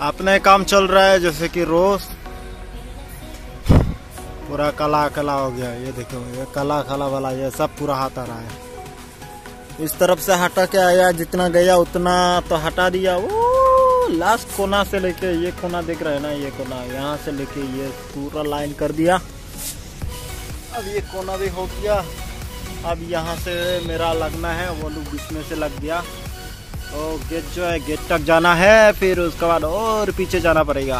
अपने काम चल रहा है, जैसे कि रोज। पूरा कला कला हो गया, ये देखो, ये कला कला वाला, ये सब पूरा हाथ आ रहा है। इस तरफ़ से हटा के आया, जितना गया उतना तो हटा दिया। वो लास्ट कोना से लेके ये कोना देख रहे हैं ना, ये कोना, यहाँ से लेके ये पूरा लाइन कर दिया। अब ये कोना भी हो गया। अब यहाँ से मेरा लगना है, वो लोग बीच में से लग गया। तो गेट जो है गेट तक जाना है फिर उसके बाद और पीछे जाना पड़ेगा।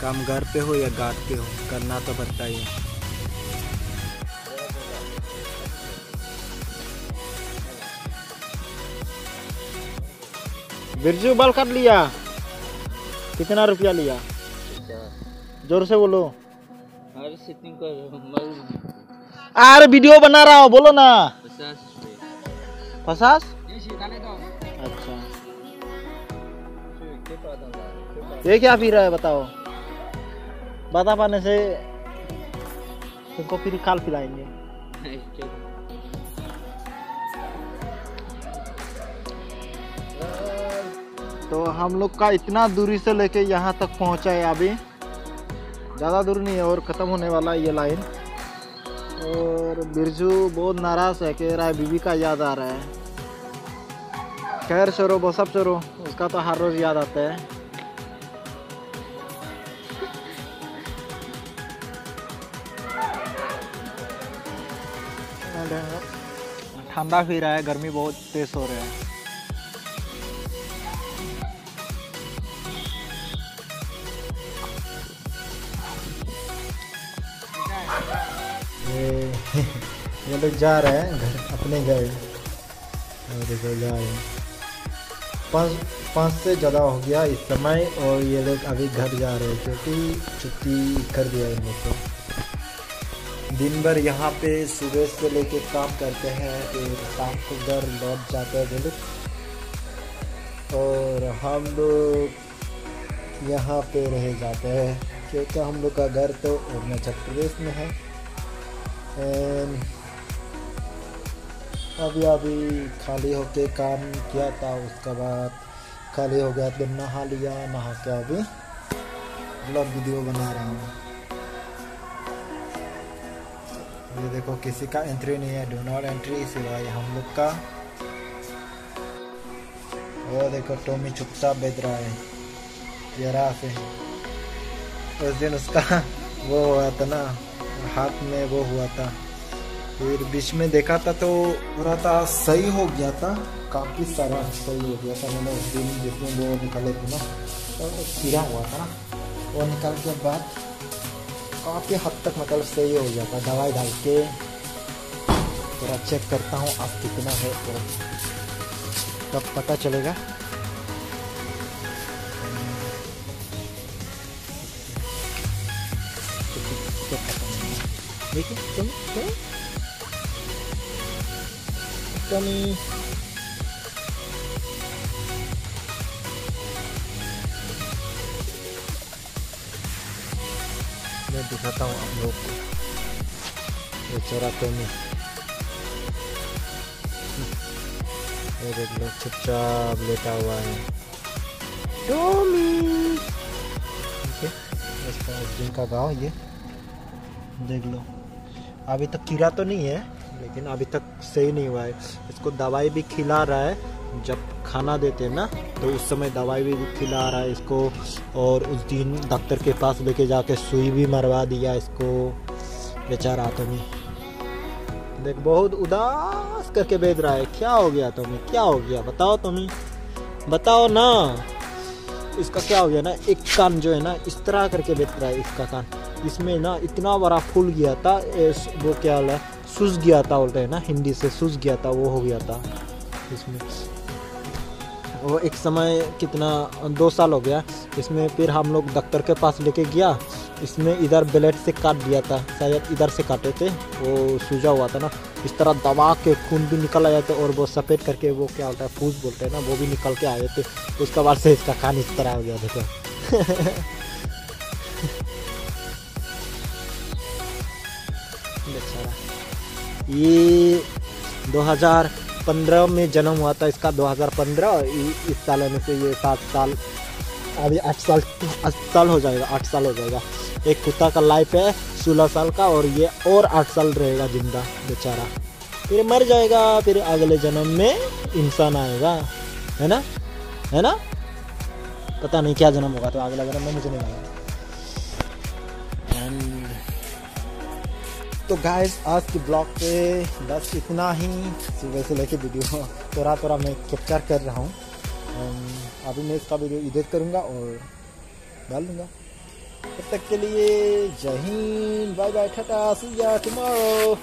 काम घर पे हो या घाट पे हो करना तो पड़ता ही है। बिरजू बाल काट लिया। कितना रुपया लिया? ज़ोर से बोलो। अरे अरे वीडियो बना रहा हूँ बोलो ना। पचास दो अच्छा। ये क्या पी रहा है बताओ। बता पाने से तुमको फिर काल पिलाएँगे। तो हम लोग का इतना दूरी से लेके यहाँ तक पहुँचा है अभी। ज़्यादा दूर नहीं है और ख़त्म होने वाला है ये लाइन और बिरजू बहुत नाराज़ है कह रहा है बीबी का याद आ रहा है। खैर चलो वो सब चलो उसका तो हर रोज़ याद आता है। ठंडा भी रहा है गर्मी बहुत तेज हो रहा है। ये ये लोग जा रहे हैं घर, अपने घर। देखो जा रहे हैं। पाँच पाँच से ज़्यादा हो गया इस समय और ये लोग अभी घर जा रहे हैं क्योंकि छुट्टी कर दिया इन लोग को दिन भर यहाँ पे सुबह से लेके काम करते हैं फिर शाम को घर लौट जाते हैं लोग। और हम लोग यहाँ पे रह जाते हैं, क्योंकि हम लोग का घर तो अरुणाचल प्रदेश में है। एंड अभी अभी खाली होके काम किया था, उसके बाद खाली हो गया तो नहा लिया, नहा के अभी ब्लॉग वीडियो बना रहा हूँ। ये देखो, किसी का एंट्री नहीं है डो नॉट एंट्री सिवाय हम लोग का। वो देखो टोमी चुपचाप बेच रहा है रहा से। उस दिन उसका वो हुआ था ना हाथ में वो हुआ था। फिर बीच में देखा था तो पूरा था सही हो गया था। काफ़ी सारा सही हो गया था। मैंने उस दिन जिसमें वो निकाले थे ना तो कीड़ा हुआ था ना। वो निकाल के बाद काफ़ी हद तक मतलब सही हो गया था। दवाई डाल के पूरा चेक करता हूँ, अब कितना है तो तब पता चलेगा। देखिए तुम तुम टमी मैं दिखाता हूँ आप लोग को बेचारा टोमी ये देख लो चुपचाप लेटा हुआ है टोमी ठीक है इसका दिन का गाँव ये देख लो अभी तक कीड़ा तो नहीं है, लेकिन अभी तक सही नहीं हुआ है। इसको दवाई भी खिला रहा है, जब खाना देते हैं ना तो उस समय दवाई भी खिला रहा है इसको, और उस दिन डॉक्टर के पास लेके जाके सुई भी मरवा दिया इसको, बेचारा तुम्हें देख, बहुत उदास करके बेच रहा है। क्या हो गया तुम्हें? क्या हो गया? बताओ तुम्हें। बताओ ना। इसका क्या हो गया ना, एक कान जो है ना, इस तरह करके बेच रहा है इसका कान। इसमें ना इतना बड़ा फूल गया था वो क्या है सूज गया था बोलते हैं ना, हिंदी से सूज गया था, वो हो गया था। इसमें वो एक समय कितना, दो साल हो गया, इसमें फिर हम लोग डॉक्टर के पास लेके गया, इसमें इधर ब्लेड से काट दिया था, शायद इधर से काटे थे, वो सूजा हुआ था ना। इस तरह दबा के खून भी निकल आ जाते और वो सफ़ेद करके वो क्या होता है, फूस बोलते हैं ना, वो भी निकल के आ जाते उसके बाद से इसका कान इस तरह हो गया देखो बेचारा ये 2000 2015 में जन्म हुआ था, इसका 2015 और इ- इस साल आने से ये सात साल, अभी आठ साल आठ साल हो जाएगा, आठ साल हो जाएगा। एक कुत्ता का लाइफ है। सोलह साल का और ये और आठ साल रहेगा ज़िंदा, बेचारा। फिर मर जाएगा, फिर अगले जन्म में इंसान आएगा। है ना? है ना? पता नहीं क्या जन्म होगा तो अगला जन्म में मुझे नहीं मालूम। एंड तो गाइस आज के ब्लॉग पे बस इतना ही। सुबह से लेके वीडियो थोड़ा थोड़ा मैं कैप्चर कर रहा हूँ। अभी मैं इसका वीडियो एडिट करूँगा और डाल दूँगा। तब तक के लिए Zaheen bye bye tata see ya tomorrow